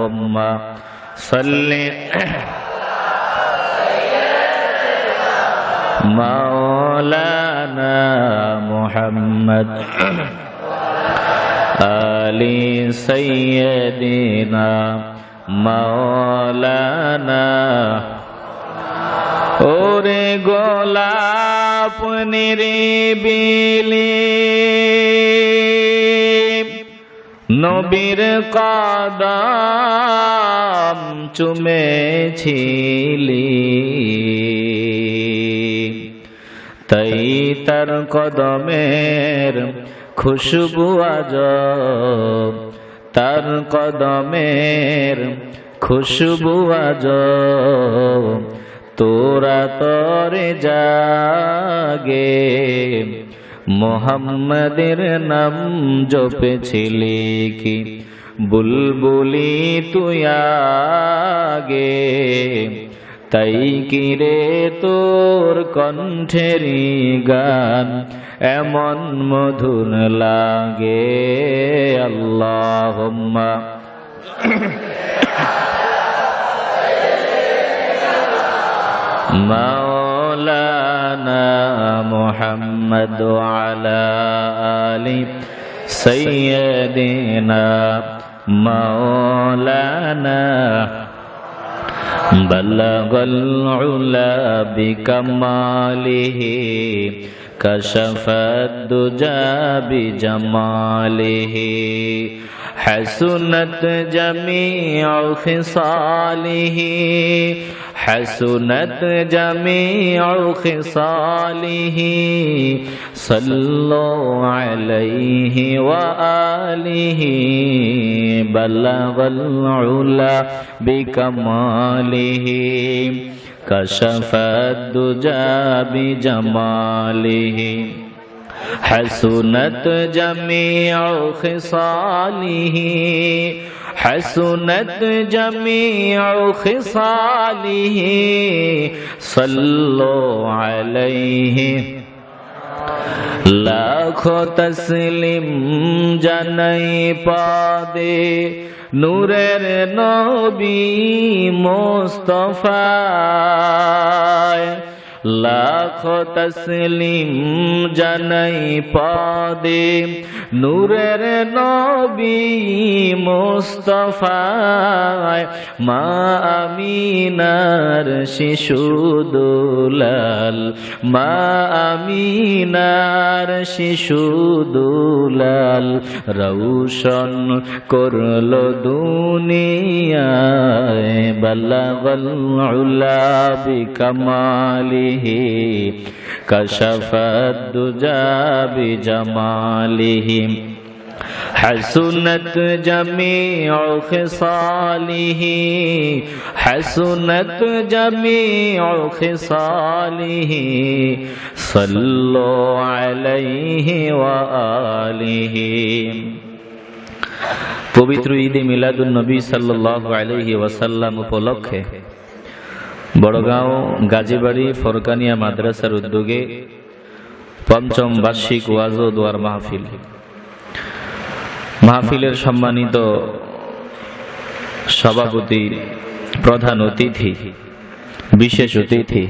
اللهم صل مولانا محمد آل سيدنا مولانا ওরে গোলাপ নিরিবিলি নবীর কদম চুমেছিলি। তাই তার কদমের খুশবু আজ তার কদমের খুশবু আজ তোরা তরে জাগে। মোহাম্মদের নাম জপেছিলি কি? বুলবুলি তুই আগে, তাই কিরে তোর কণ্ঠেরি গান? এমন মধুর লাগে, আল্লাহম্মা। আল্লাহ مولانا محمد وعلى آل سيدنا مولانا. بلغ العلا بكماله كشف الدجى بجماله حسنت جميع خصاله. حسنت جميع خصاله. صلوا عليه وآله. بلغ العلا بكماله. كشف الدجى بجماله. حسنت جميع خصاله. حسنت جميع خصاله صلو علیہ. لاکھوں تسلیم جنئی پادے نورر نبی مصطفیٰ. লাখ তসলিম জানাই পাদে। নূরের নবী মোস্তফায় মা শিশু দুলাল। মা শিশু দুলাল রৌশন করল দুনিয়ায়। বলগল উলা বিকমালিহি كشف الدجى بجماله حسنت جميع خصاله حسنت جميع خصاله صلوا عليه وآله পবিত্র ঈদে মিলাদুন নবী সাল্লাল্লাহু আলাইহি ওয়াসাল্লাম উপলক্ষে বড়গাঁও, গাজীবাড়ি, ফরকানিয়া মাদ্রাসার উদ্যোগে পঞ্চম বার্ষিক ওয়াজ ও দোয়ার মাহফিল। মাহফিলের সম্মানিত সভাপতি, প্রধান অতিথি, বিশেষ অতিথি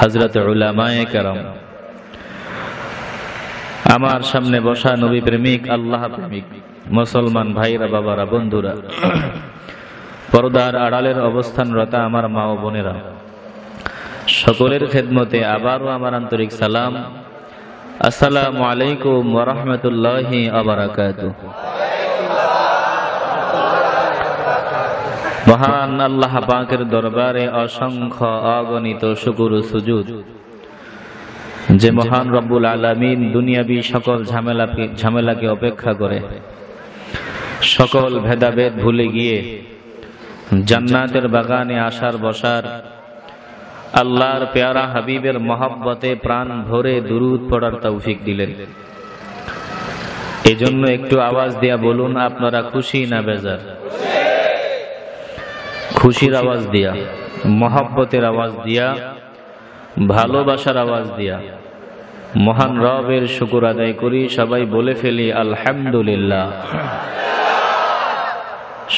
হজরত উলামায়ে কারাম। আমার সামনে বসা নবী প্রেমিক আল্লাহ প্রেমিক, মুসলমান ভাইরা, বাবারা, বন্ধুরা। পর্দার আড়ালের অবস্থানরতা আমার মা ও বোনেরা। সকলের খেদমতে আবারও আমার আন্তরিক সালাম। আসসালামু আলাইকুম ওরহমতুল্লাহি আবরাকাত মহান আল্লাহ পাকের দরবারে অসংখ্য অগণিত শুকুর সুজুদ। যে মহান রব্বুল আলামিন দুনিয়াবি সকল ঝামেলা ঝামেলাকে অপেক্ষা করে। সকল ভেদাভেদ ভুলে গিয়ে জান্নাতের বাগানে আসার বসার, আল্লাহর পেয়ারা হাবিবের মহাব্বতে প্রাণ ভরে দুরুদ পড়ার তৌফিক দিলেন। এজন্য একটু আওয়াজ দিয়া বলুন, আপনারা খুশি না বেজার? খুশির আওয়াজ দিয়া, মহাব্বতের আওয়াজ দিয়া, ভালোবাসার আওয়াজ দিয়া, মহান রবের শুকুর আদায় করি, সবাই বলে ফেলি, আলহামদুলিল্লাহ।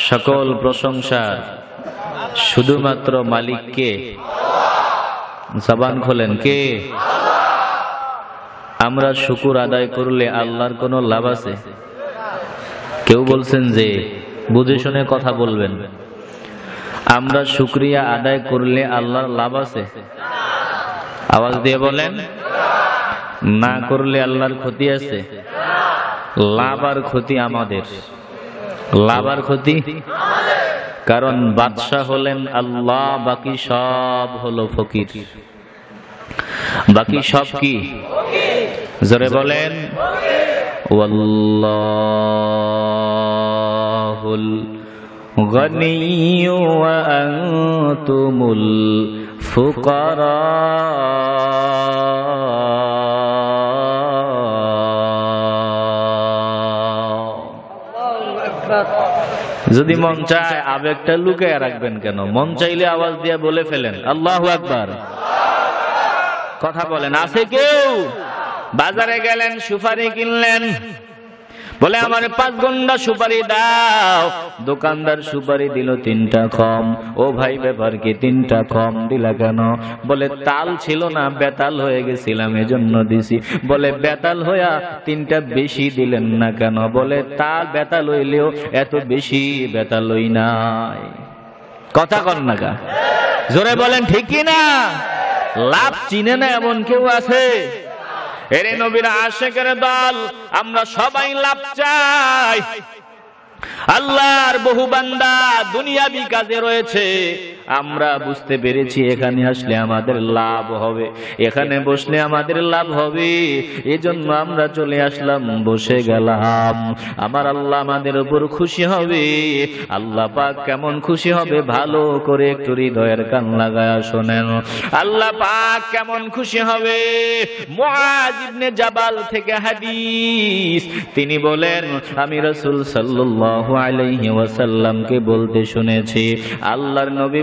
সকল প্রশংসা শুধুমাত্র মালিককে। জবান খোলেন, কে? আমরা শুকুর আদায় করলে আল্লাহর কোনো লাভ আছে? কেউ বলছেন যে, বুঝে শুনে কথা বলবেন। আমরা শুক্রিয়া আদায় করলে আল্লাহর লাভ আছে? আওয়াজ দিয়ে বলেন, না করলে আল্লাহর ক্ষতি আছে। লাভ আর ক্ষতি আমাদের। লাভ আর ক্ষতি? কারণ বাদশাহ হলেন আল্লাহ, বাকি সব হলো ফকির। বাকি সব কি? জোরে বলেন, ওয়াল্লাহুল গনিয়্যু ওয়া ফুকারা। যদি মন চায় আবেগটা লুকিয়ে রাখবেন কেন? মন চাইলে আওয়াজ দিয়ে বলে ফেলেন, আল্লাহ আকবার। কথা বলেন, আছে কেউ? বাজারে গেলেন, সুপারি কিনলেন বলে, আমার পাঁচ ঘণ্টা সুপারি দাও। দোকানদার সুপারি দিল তিনটা কম ও ভাই, ব্যাপার কি? তিনটা কম দিলা কেন? বলে, তাল ছিল না, বেতাল হয়ে গেছিলাম, এজন্য দিছি। বলে, বেতাল হইয়া তিনটা বেশি দিলেন না কেন? বলে, তাল বেতাল হইলেও এত বেশি বেতাল হই নাই। কথা কর না জোরে বলেন, ঠিকই না? লাভ চিনে না এমন কেউ আছে? এরে নবীর আশেকের দল আমরা সবাই লাভ চাই। আল্লাহর বহু বান্দা দুনিয়াবি কাজে রয়েছে। আমরা বুঝতে পেরেছি, এখানে আসলে আমাদের লাভ হবে। এখানে বসলে আমাদের লাভ হবে। এজন্য আমরা চলে আসলাম, বসে গেলাম। আমার আল্লাহ আমাদের উপর খুশি হবে। আল্লাহ পাক কেমন খুশি হবে, ভালো করে একটু হৃদয়ের কান লাগায় শোনেন। আল্লাহ পাক কেমন খুশি হবে। মুআজ ইবনে জাবাল থেকে হাদিস। তিনি বলেন, আমি রাসূল সাল্লাল্লাহু আলাইহি ওয়াসাল্লামকে বলতে শুনেছি, আল্লাহর নবী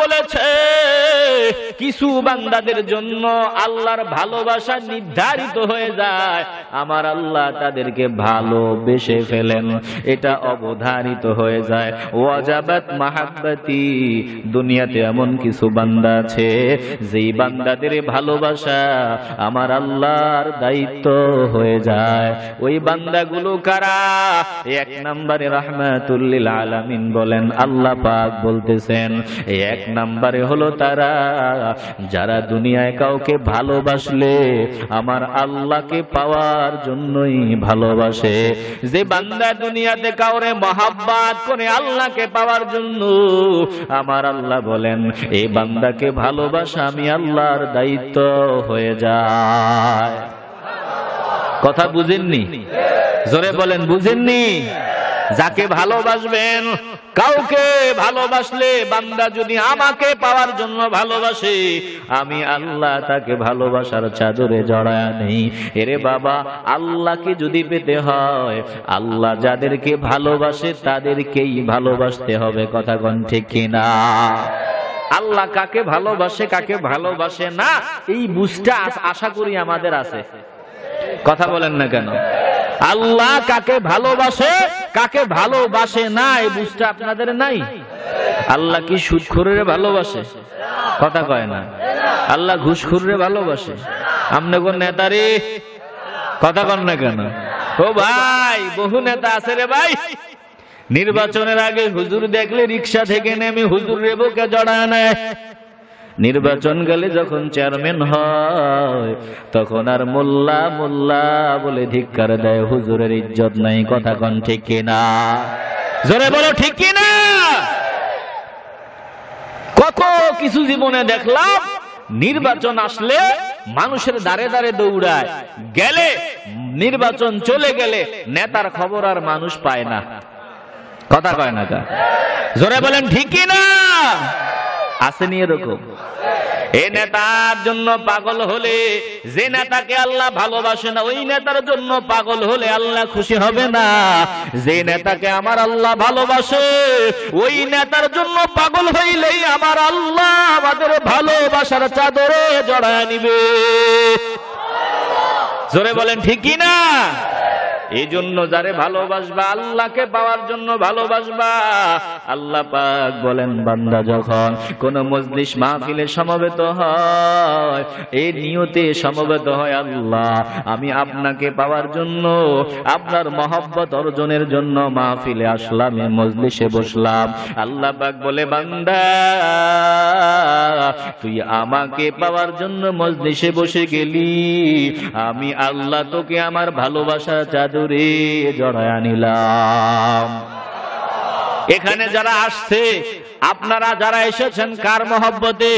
বলেছে, কিছু বান্দাদের জন্য আল্লাহর ভালোবাসা নির্ধারিত হয়ে যায়। আমার আল্লাহ তাদেরকে ভালোবেসে ফেলেন, এটা অবধারিত হয়ে যায়। ওয়াজাবাত মাহাব্বাতি, দুনিয়াতে এমন কিছু বান্দা আছে, যেই বান্দাদের ভালোবাসা আমার আল্লাহর দায়িত্ব হয়ে যায়। ওই বান্দাগুলো কারা? এক নম্বরে রাহমাতুল্লিল আলামিন বলেন, আল্লাহ পাক বলতেছেন, এক নম্বরে হলো তারা, যারা দুনিয়ায় কাউকে ভালোবাসলে, আমার আল্লাহকে পাওয়ার জন্যই ভালোবাসে। যে বান্দা দুনিয়াতে কাউরে মহাব্বাত করে আল্লাহকে পাওয়ার জন্য, আমার আল্লাহ বলেন এই বান্দাকে ভালোবাসা আমি আল্লাহর দায়িত্ব হয়ে যায়। কথা বুঝেননি? জোরে বলেন, বুঝেননি? যাকে ভালোবাসবেন, কাউকে ভালোবাসলে বান্দা যদি আমাকে পাওয়ার জন্য ভালোবাসে, আমি আল্লাহ তাকে ভালোবাসার চাদরে জড়ায় নেই এরে বাবা, আল্লাহকে যদি পেতে হয়, আল্লাহ যাদেরকে ভালোবাসে তাদেরকেই ভালোবাসতে হবে, কথা কোন ঠিক কিনা? আল্লাহ কাকে ভালোবাসে কাকে ভালোবাসে না, এই বুঝটা আশা করি আমাদের আছে। কথা বলেন না কেন? আল্লাহ কাকে ভালোবাসে কাকে ভালোবাসে না এই আপনাদের নাই? আল্লাহ কি সুদখোরের ভালোবাসে? কথা কয় না। আল্লাহ ঘুষখোরের ভালোবাসে। আমনে কোন নেতারে, কথা কন না কেন? ও ভাই, বহু নেতা আছে রে ভাই। নির্বাচনের আগে হুজুর দেখলে রিক্সা থেকে নেমে হুজুর রেবকে জড়ায় নেয়। নির্বাচন গেলে যখন চেয়ারম্যান হয়, তখন আর মোল্লা মোল্লা বলে ধিক্কার দেয়, হুজুরের ইজ্জত নাই, কথা কন ঠিক কিনা? জোরে বলো, ঠিক কিনা? কত কিছু জীবনে দেখলাম, নির্বাচন আসলে মানুষের দাঁড়ে দাঁড়ে দৌড়ায়, গেলে নির্বাচন চলে গেলে নেতার খবর আর মানুষ পায় না। কথা কয় না জোরে বলেন, ঠিক না আসেনি এরকম। এ নেতার জন্য পাগল হলে, যে নেতাকে আল্লাহ ভালোবাসে না, ওই নেতার জন্য পাগল হলে আল্লাহ খুশি হবে না। যে নেতাকে আমার আল্লাহ ভালোবাসে, ওই নেতার জন্য পাগল হইলেই আমার আল্লাহ আমাদের ভালোবাসার চাদরে জড়ায় নিবে। জোরে বলেন ঠিকই না এই জন্য যারে ভালোবাসবা, আল্লাহকে পাওয়ার জন্য ভালোবাসবা। আল্লাহ পাক বলেন, বান্দা যখন কোন মজলিস মাহফিলে সমবেত হয়, এই নিয়তে সমবেত হয়, আল্লাহ, আমি আপনাকে পাওয়ার জন্য, আপনার মহব্বত অর্জনের জন্য মাহফিলে আসলাম, এই মজলিসে বসলাম। আল্লাহ পাক বলে, বান্দা, তুই আমাকে পাওয়ার জন্য মজলিসে বসে গেলি, আমি আল্লাহ তোকে আমার ভালোবাসা চাদরে জড়ায় নিলাম এখানে যারা আসছে আপনারা যারা এসেছেন কার মহব্বতে?